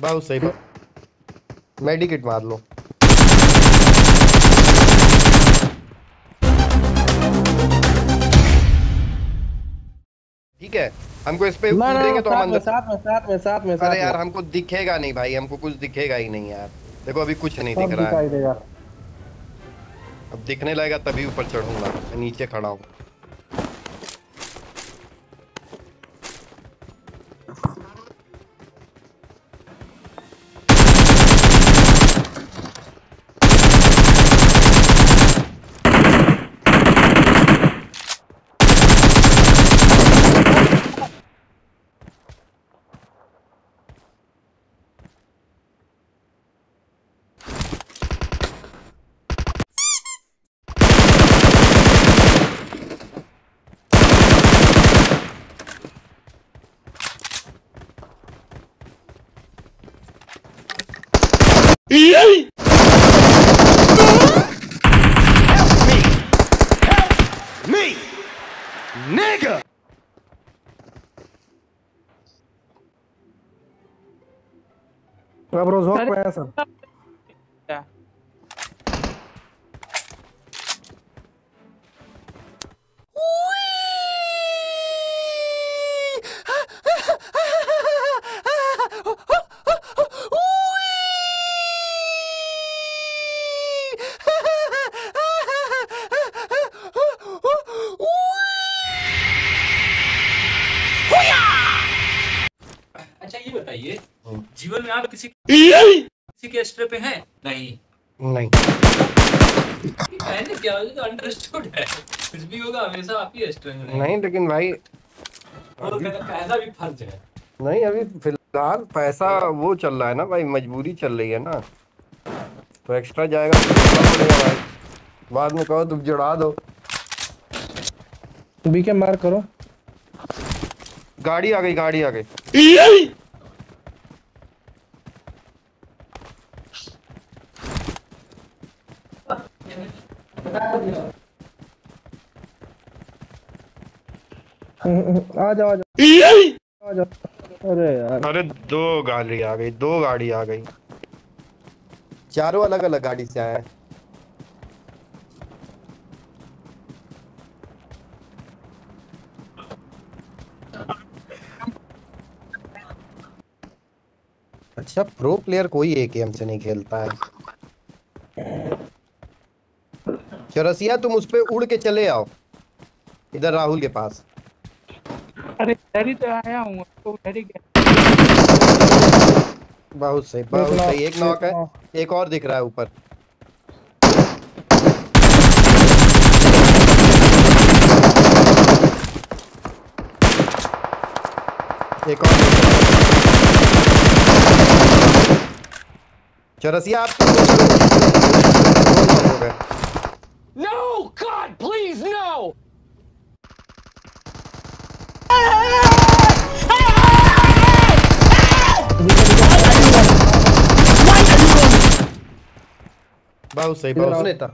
बहुत सही बात मेडिकेट मार लो। है? हमको इस पे कूदेंगे तो हम अंदर साथ में साथ में साथ में अरे यार हमको दिखेगा नहीं भाई हमको कुछ दिखेगा ही नहीं यार। देखो अभी कुछ नहीं दिख रहा है। अब दिखने लगेगा तभी ऊपर चढ़ूँगा नीचे खड़ा हूँ। अब रोजोक में है सर किसी पे हैं? नहीं। नहीं। कहने क्या तो अंडरस्टूड है? कुछ भी होगा हमेशा आप ही स्ट्रे नहीं लेकिन भाई और पैसा भी फ़र्ज़ है। नहीं अभी फ़िलहाल पैसा वो चल रहा है ना भाई मजबूरी चल रही है ना। तो एक्स्ट्रा जाएगा तो भाई। बाद में कहो तुम जुड़ा दो। बीके मार करो? गाड़ी आ गई गाड़ी आ गई। आ जाओ आ जाओ। अरे यार। अरे दो गाड़ी आ गई दो गाड़ी आ गई। चारों अलग अलग गाड़ी से आए अच्छा प्रो प्लेयर कोई एक गेम से नहीं खेलता है। चौरसिया तुम उस पे उड़ के चले आओ इधर राहुल के पास अरे डरी तो आया हूँ तो डरी बहुत सही बहुत सही एक नॉक है एक और दिख रहा है ऊपर एक और। चौरसिया आप knock हो गए! God, please, no! बहुत आओ। नेता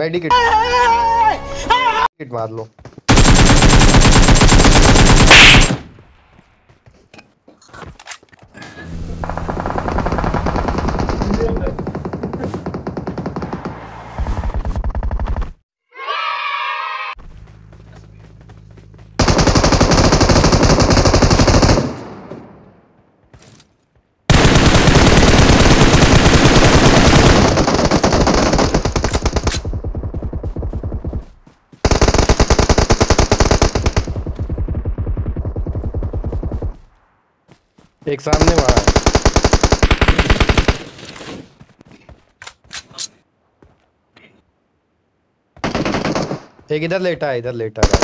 मेडिकेट मेडिकेट मार लो एक सामने वहाँ है। एक इधर लेटा है, इधर लेटा है।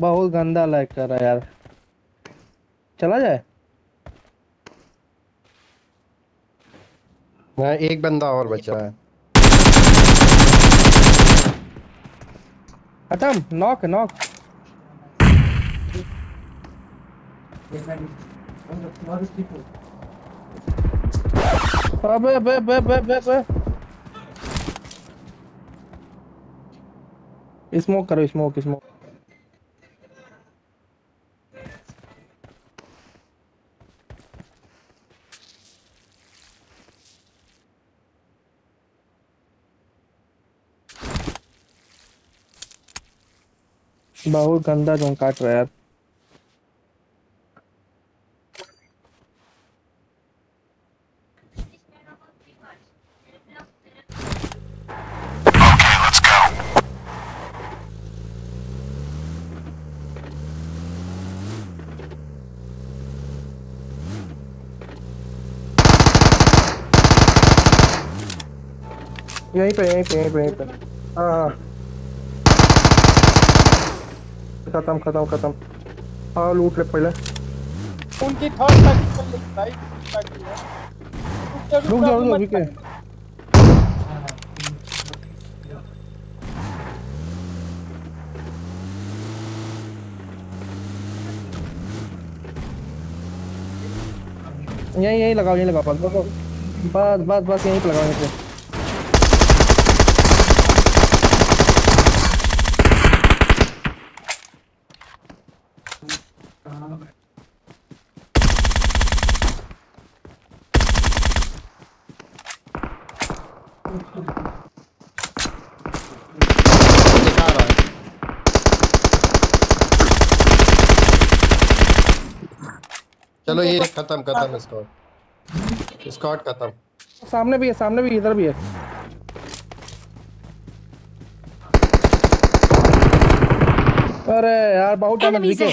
बहुत गंदा लग कर रहा यार। चला जाए? हाँ, एक बंदा और बचा है। खत्म नॉक नॉक अबे अबे अबे अबे अबे अबे। स्मोक करो स्मोक स्मोक। बहुत गंदा जो काट रहा है यार। यहीं पे यहीं पे यहीं पे यहीं पे। हाँ हाँ। खत्म खत्म खत्म। हाँ लूट ले पहले। उनकी थर्ड तक चल रही भाई रुक जाओ रुक जाओ रुक के यहीं यहीं लगाओ यहीं लगाओ बस बस। बस बस बस यहीं पे लगाओ यहीं पे। चलो ये खत्म खत्म स्कॉट स्कॉट खत्म। सामने भी है सामने भी इधर भी है। अरे यार बहुत डैमेज दिखे।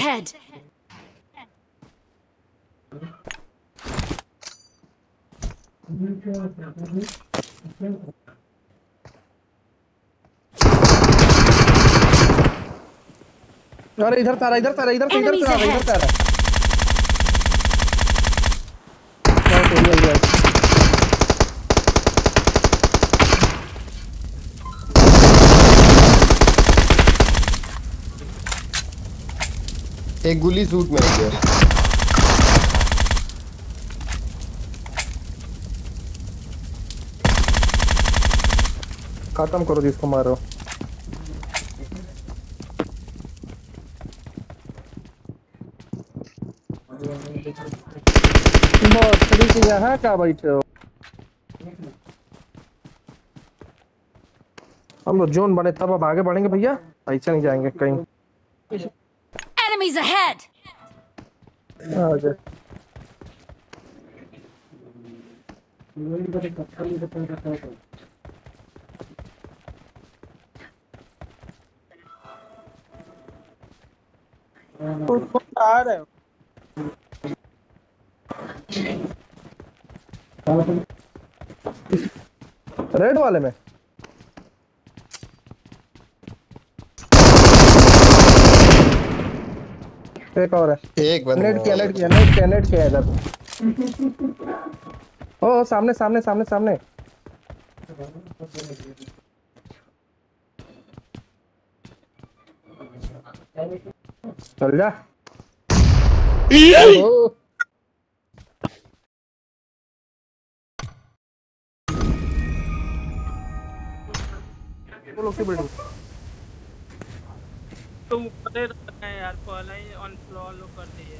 अरे इधर तारा इधर तारा इधर से इधर तारा इधर तारा एक गुली सूट में गया खत्म करो जिसको मारो बहुत ठीक है यहाँ क्या बैठे हो? हम लोग जोन बने तब अब आगे बढ़ेंगे भैया। ऐसे नहीं जाएँगे कहीं। Enemies ahead! आ आ रहे हो? रेड वाले में। एक और है। एक बंदा नेट किया नेट किया नेट किया नेट किया इधर। ओ ओ, सामने सामने सामने सामने। चल जा। लोग की बिल्डिंग तुम पते रहे यार पहले ही ऑन फ्लो लो कर दिए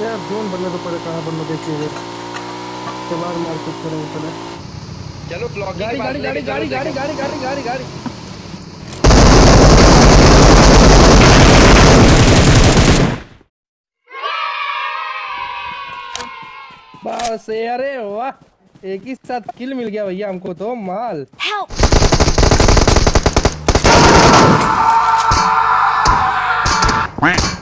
यार जोन बनने तो पड़े कहाँ बनना के बाद मार्केट करेंगे पहले चलो। ब्लॉक गाड़ी गाड़ी गाड़ी गाड़ी गाड़ी गाड़ी गाड़ी गाड़ी। बस अरे वाह एक ही साथ किल मिल गया भैया हमको तो माल Help!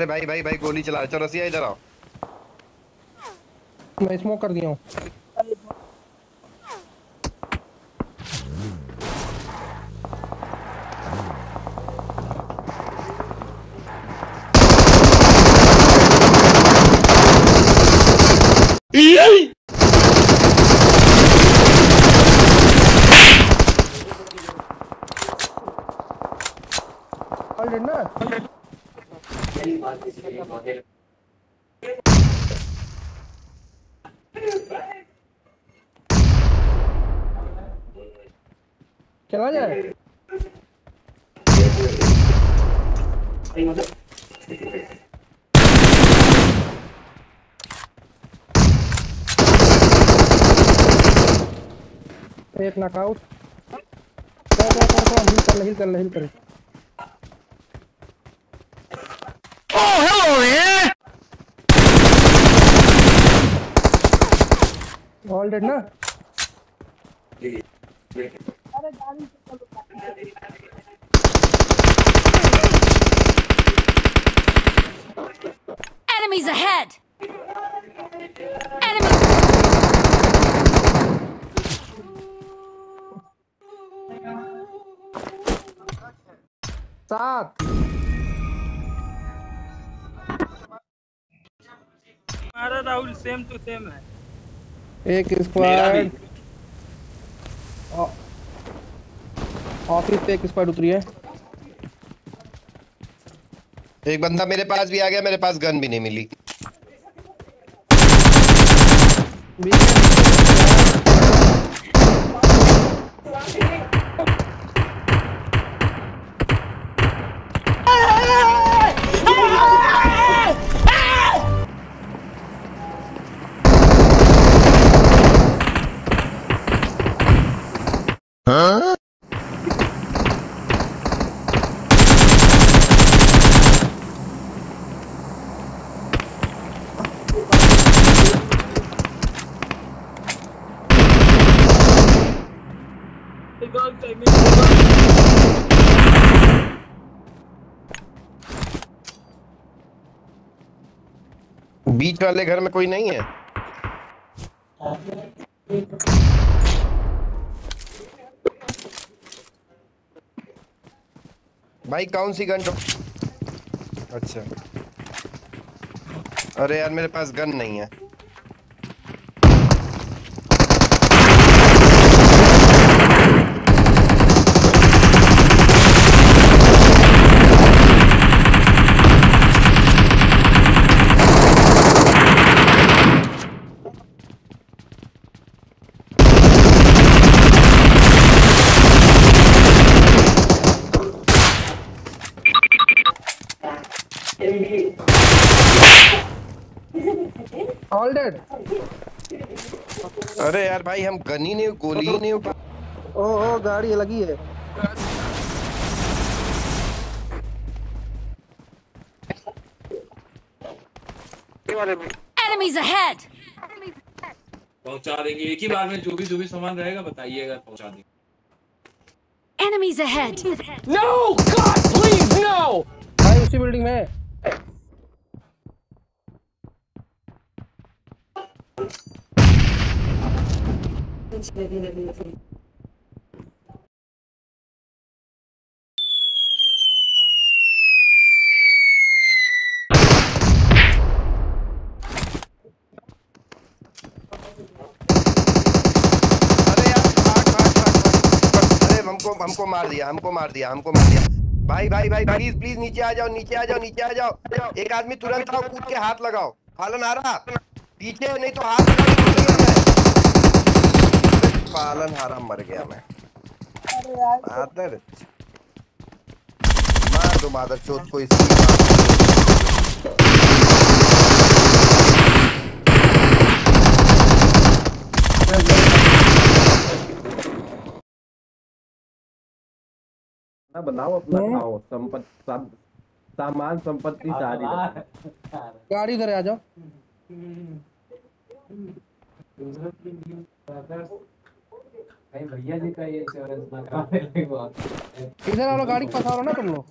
अरे भाई भाई भाई, गोली चला, चलो रसिया इधर आओ। मैं स्मोक कर दिया हूँ। ना चला जाए एक नॉकआउट हिल कर ले हिल कर हिल कर ले। ऑल डेड ना Enemies ahead! Enemies! सात हमारा राहुल सेम टू सेम है एक स्क्वाड ऑफ़िस पे एक स्क्वाड उतरी है। एक बंदा मेरे पास भी आ गया मेरे पास गन भी नहीं मिली। बीच में- बीच वाले घर में कोई नहीं है? भाई कौन सी गन अच्छा। अरे यार मेरे पास गन नहीं है। अरे यार भाई हम गन ही नहीं गोली ही नहीं उठा ओ ओ गाड़ी लगी है Enemies ahead! पहुँचा देंगे एक ही बार में जो भी जो भी सामान रहेगा बताइएगा पहुँचा देंगे Enemies ahead! No! God, please, no! भाई उसी बिल्डिंग में अरे हमको हमको मार दिया, हमको मार दिया, हमको मार दिया। भाई भाई भाई प्लीज़ प्लीज़ नीचे आ जाओ, नीचे आ जाओ, नीचे आ जाओ। एक आदमी तुरंत आओ, कूद के हाथ लगाओ। पालन आ रहा? पीछे नहीं तो हाथ। पालन हारा मर गया मैं। मादर मार दो मादर चोत को इसकी ना बनाओ अपना हम्म। खाओ संपत्ति सब सामान संपत्ति सारी गाड़ी इधर आ जाओ। कहीं भैया जी का ये इंश्योरेंस ना कराने लगे। इधर वाला गाड़ी फंसा रहा ना तुम लोग।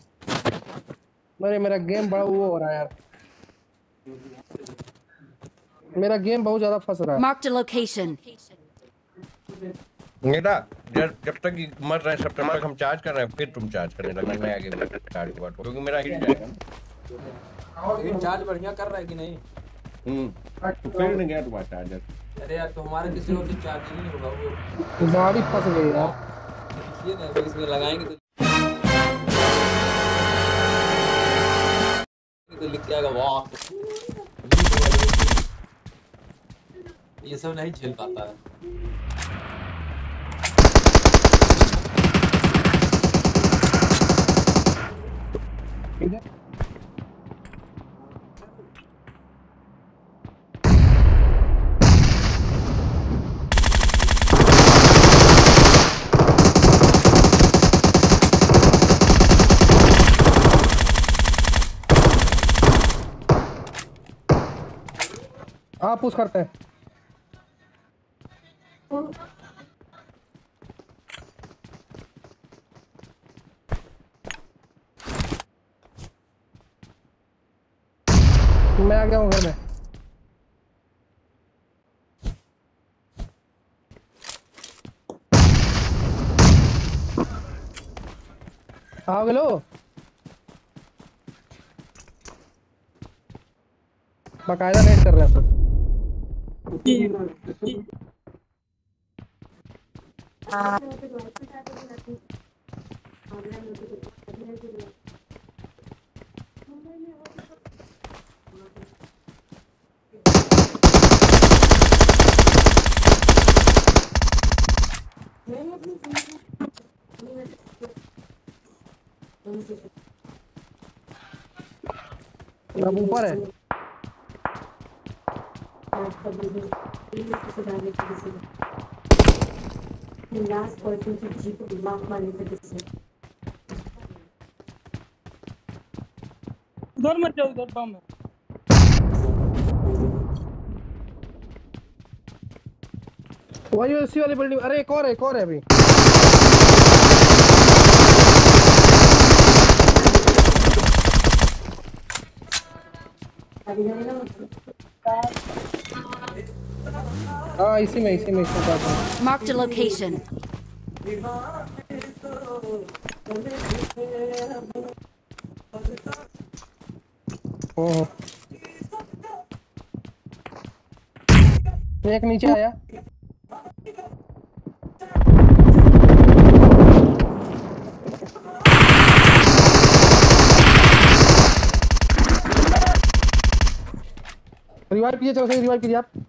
मेरे मेरा गेम बड़ा वो हो रहा है यार। मेरा गेम बहुत ज़्यादा फंस रहा है। Marked a location. बेटा जब जब तक ये मर रहे सब तक हम चार्ज कर रहे हैं फिर तुम चार्ज करने लगना मैं आगे चार्ज के बाद क्योंकि मेरा हिट जाएगा ना लेकिन चार्ज बढ़िया कर रहा है कि नहीं? हम्म। फिर नहीं गया तुम्हारा चार्जर अरे यार तो हमारा किसी और से चार्ज नहीं होगा वो गाड़ी फंस गई यार। देखिए ना अगर इसमें लगाएँगे तो तो लिख के आएगा वाह ये सब नहीं झेल पाता है। इधर। हाँ पुश करते हैं। मैं आ गया हूँ घर में। आओ गेलो बकायदा नेट कर रहे हैं E, Tá bom, parece. है. उधर मत जाओ उधर बम है। वही उसी वाली बिल्डिंग अरे एक और है एक और है अभी। हाँ इसी में इसी में इसमें Marked a location. ओहो। एक नीचे आया। रिवाइव कीजिए चलो रिवाइव कीजिए आप।